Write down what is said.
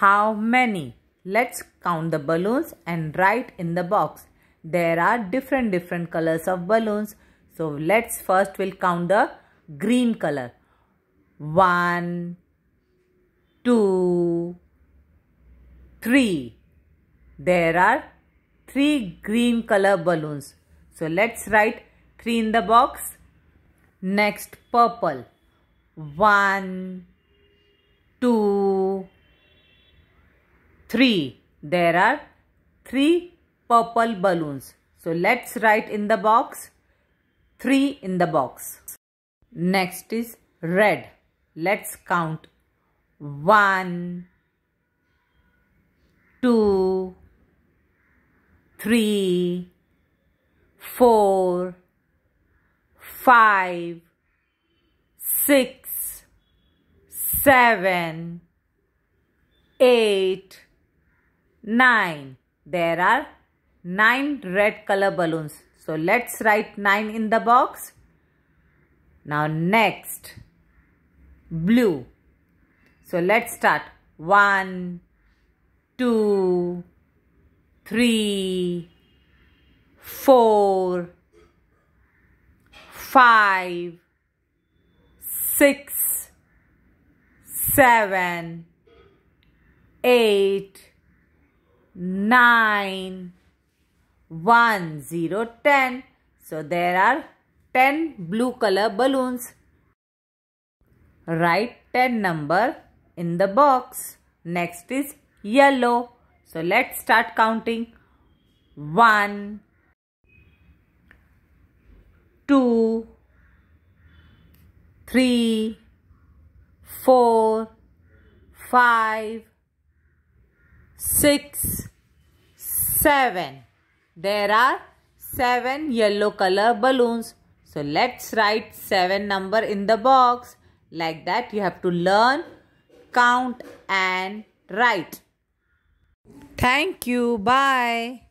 How many? Let's count the balloons and write in the box. There are different different colors of balloons. So let's first we'll count the green color. One, two, three. There are three green color balloons. So let's write three in the box. Next purple. One, two, three. There are three purple balloons. So let's write in the box three in the box. Next is red. Let's count one, two, three, four, five, six, seven, eight, nine. There are nine red color balloons. So let's write nine in the box. Now next, blue. So let's start. One, two, three, four, five, six, seven, eight, nine, one, zero, ten. So there are ten blue color balloons. Write ten number in the box. Next is yellow. So let's start counting. One, two, three, four, five, six, seven. There are seven yellow color balloons. So let's write seven number in the box. Like that you have to learn, count and write. Thank you. Bye.